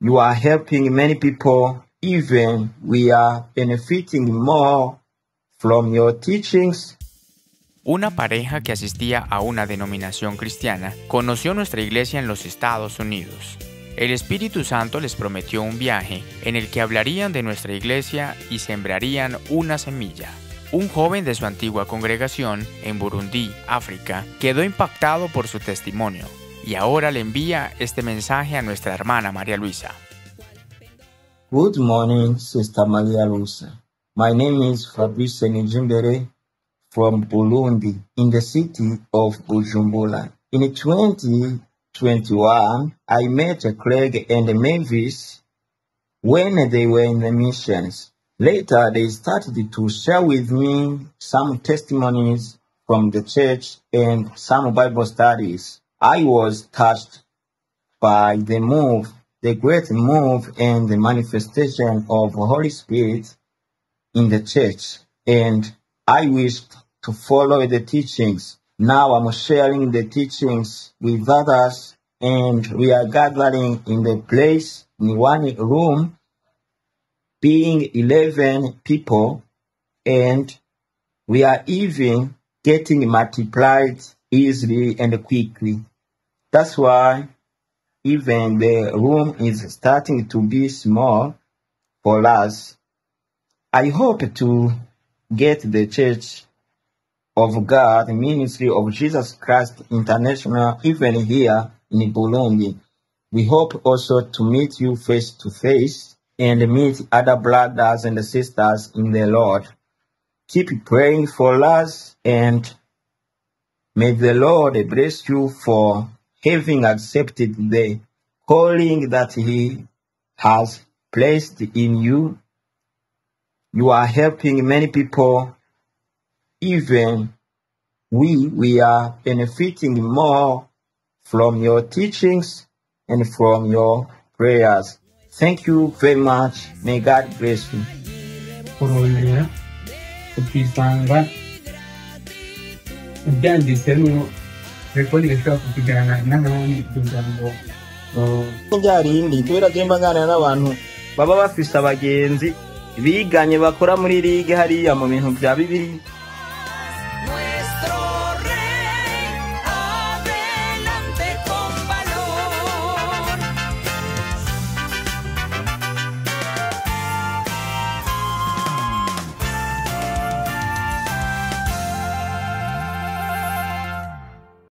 You are helping many people. Even we are benefiting more from your teachings. Una pareja que asistía a una denominación cristiana conoció nuestra iglesia en los Estados Unidos. El Espíritu Santo les prometió un viaje en el que hablarían de nuestra iglesia y sembrarían una semilla. Un joven de su antigua congregación en Burundi, África, quedó impactado por su testimonio y ahora le envía este mensaje a nuestra hermana María Luisa. Good morning, Sister Maria Lusa. My name is Fabrice Nijimbere from Burundi in the city of Bujumbura. In 2021, I met Craig and Mavis when they were in the missions. Later, they started to share with me some testimonies from the church and some Bible studies. I was touched by the move, the great move and the manifestation of the Holy Spirit in the church. And I wished to follow the teachings. Now I'm sharing the teachings with others and we are gathering in the place in one room being 11 people and we are even getting multiplied easily and quickly. That's why even the room is starting to be small for us. I hope to get the Church of God, Ministry of Jesus Christ International, even here in Burundi. We hope also to meet you face to face and meet other brothers and sisters in the Lord. Keep praying for us and may the Lord bless you for having accepted the calling that He has placed in you. You are helping many people. Even we, we are benefiting more from your teachings and from your prayers. Thank you very much. May God bless you. Igashobora kukujyana n'abandi kugira ngo uh, rya rindi kubera ko nganira n'abantu baba bafise abagenzi biganye bakora muri ligue hariya mu bintu bya bibiri